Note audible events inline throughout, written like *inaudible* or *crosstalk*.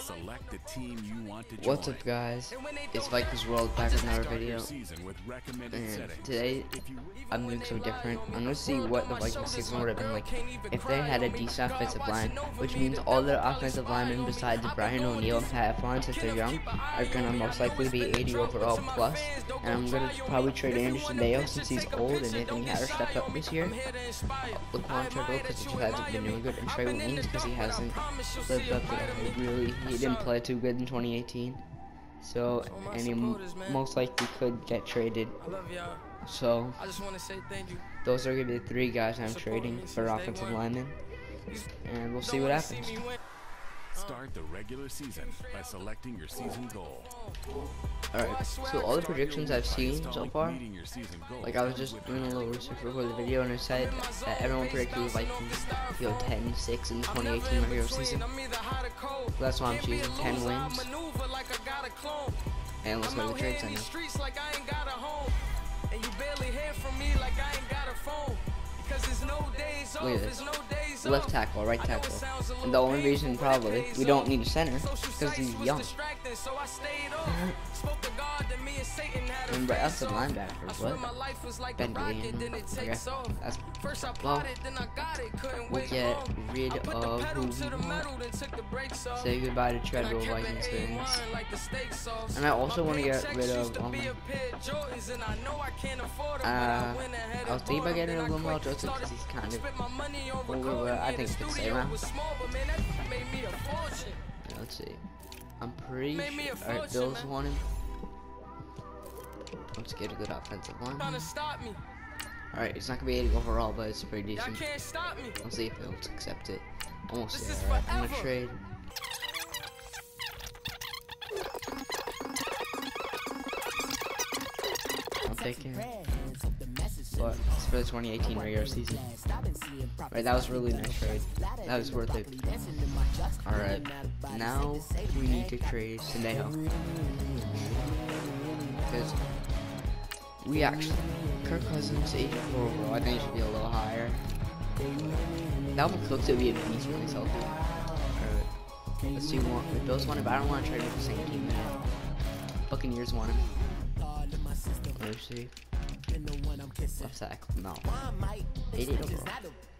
Select the team you want to join. What's up guys? It's Vikings World back with another video. season with recommended And today I'm doing something different. I'm gonna see what the Vikings season would have been like if they had a decent offensive line, which means all their offensive linemen besides Brian O'Neill and Pat Elflein, since they're young, are gonna most likely be 80 overall plus. And I'm gonna probably trade Anderson Dale since he's old and Anthony Harris stepped up this year. Laquon Treadwell because he just hasn't been doing good, and Trae Waynes because he hasn't lived up to. Really, he didn't play too good in 2018. So, and he most likely could get traded. I love y'all. So, I just want to say thank you. those are gonna be the three guys I'm trading for offensive linemen, and we'll see what happens. Start the regular season by selecting your season goal. All right. So all the predictions I've seen so far, meeting your season goal like I was just doing a little research before the video, and it said that everyone predicted the Vikings to go 10-6 in the 2018 regular season. So that's why I'm choosing 10 wins. And let's go to the trade center. Streets like I ain't got a. And you barely hear from me like I ain't got a phone. Because there's no days off, Look at there's this. Left tackle, right I know it tackle. And the only reason painful, but it probably we don't need a center because he's young. *laughs* distracting, so I stayed off. Spoke to God that me and that's the linebacker, what? my life was like Ben a rocket, Gilliam. then it Okay, that's First I plotted, then I got it, couldn't We'll wait get rid the of who we want. metal, then took the brakes off. Say goodbye to Treadwell kept Vikings fans. A1 like the steak sauce. And I also wanna get rid of, to um, a pair of Jordans, and I know I can't afford 'em, but Uh, I went ahead I was thinking about getting rid of Lamar Joseph because he's kind of spent my money on older, I think the he could stay studio around. was small, but man, that made me a fortune. Yeah, let's see. I'm pretty Made me a sure. Alright, Bills want him. Let's get a good offensive line. Trying to stop me. Alright, it's not gonna be 80 overall, but it's pretty decent. can't stop me. Let's see if he'll accept it. Almost This there. I'm gonna trade. I'm taking. But it's for the 2018 regular season. Right, that was really nice trade. That was worth it. Alright, now we need to trade Sendejo. Because we actually, Kirk Cousins, 84 overall, I think it should be a little higher. Dalvin Cook should be a beast when he's healthy. Alright, let's see want, the Bills want him, but I don't want to trade with the same team. Man. Buccaneers want him. Let me see. Left tackle, no. 88 overall.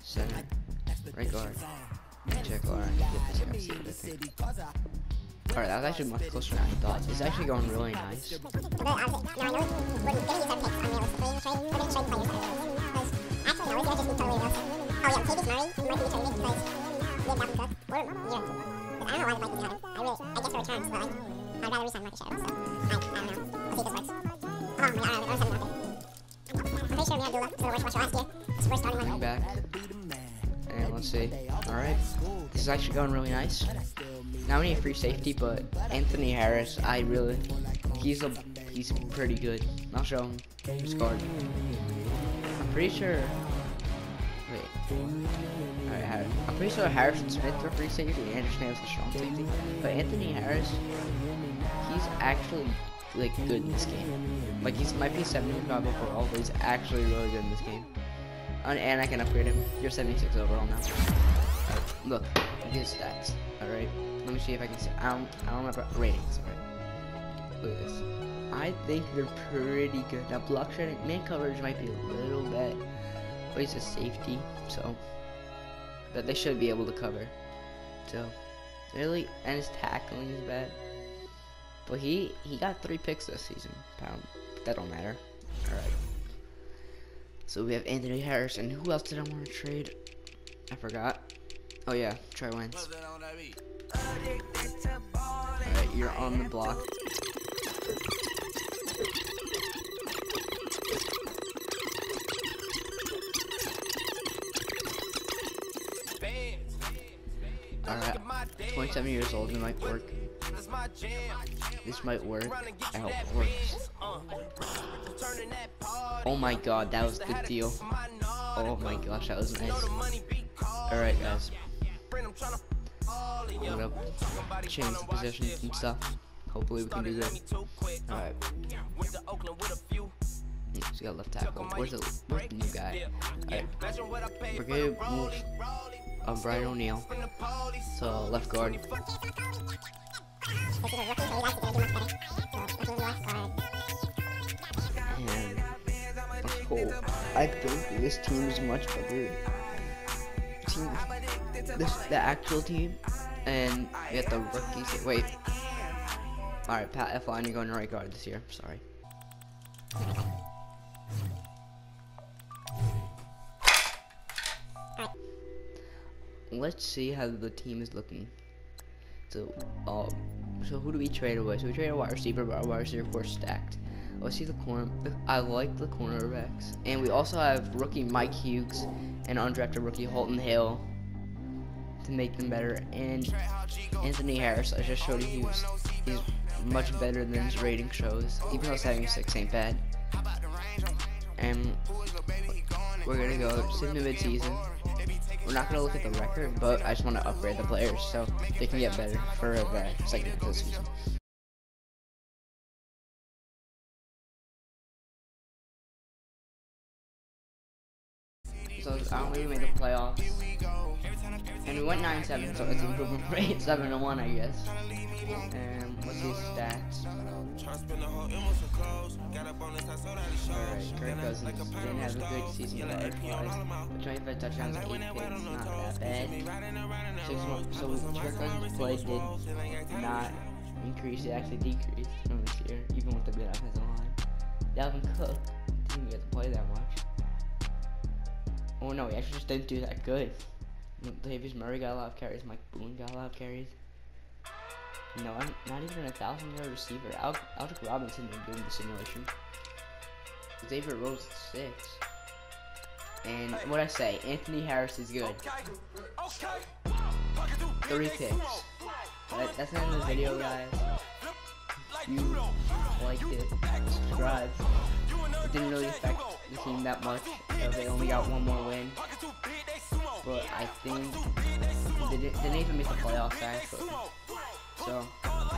Center. Right guard. Check guard. Get this guy, Alright, that was actually much closer than I thought. It's actually going really nice. Back. And let's see. Alright. This is actually going really nice. Now we need free safety, but Anthony Harris, I really he's a he's pretty good. I'll show him his card. I'm pretty sure wait. Alright, Har- I'm pretty sure Harrison Smith for free safety, Anderson has the strong safety. But Anthony Harris, he's actually like good in this game. Like he's might be 75 overall, but he's actually really good in this game. And, and I can upgrade him. You're 76 overall now. Look, look his stats. Alright, let me see if I can see. I don't, I don't remember ratings. Alright, look at this. I think they're pretty good. Now, block shedding, man coverage might be a little bit, but he's a safety, so. But they should be able to cover. So, really, and his tackling is bad. But he he got three picks this season. Pound, that don't matter. All right. So we have Anthony Harris, and who else did I want to trade? I forgot. Oh yeah, Trey Wentz. Alright, you're on the block. Alright, 27 years old, it might work. This might work. I hope it works. Oh my god, that was the deal. Oh my gosh, that was nice. Alright, guys. I'm gonna change the positions and stuff. Hopefully we can do that. Alright. He's got left tackle. Where's the, where's the new guy? Alright. Brigade moves um, Brian O'Neill. So left guard. And oh, I think this team is much better. Team, this the actual team, and we got the rookies. Wait. All right, Pat Elflein, you're going to right guard this year. Sorry. Let's see how the team is looking. So, um, so who do we trade away? So we trade a wide receiver, but our wide receiver core stacked. Let's see the corner. I like the cornerbacks, and we also have rookie Mike Hughes and undrafted rookie Holton Hill to make them better. And Anthony Harris, I just showed you, he's he's much better than his rating shows, even though 76 ain't bad. And we're gonna go to mid-season. We're not gonna look at the record, but I just want to upgrade the players so they can get better for the second of the season. So I we made the playoffs, and we went 9-7, so it's improvement *laughs* rate 7 to 1, I guess. And what's his stats? Alright, Kirk Cousins didn't have a good season with the Edgewise. 25 touchdowns, 8 picks, not that bad. Six more, so Kirk Cousins' play did not increase, it actually decreased from this year, even with the good offensive line. Dalvin Cook didn't get to play that much. Oh no, he actually just didn't do that good. Davis Murray got a lot of carries, Mike Boone got a lot of carries. No, I'm not even a thousand yard receiver. Al Aldrick Robinson didn't do the simulation. Xavier Rhodes six. And what I say, Anthony Harris is good. Three picks. That, that's the end of the video, guys. If you liked it, subscribe. It didn't really affect the team that much. So they only got one more win. But I think they didn't, they didn't even make the playoffs actually. So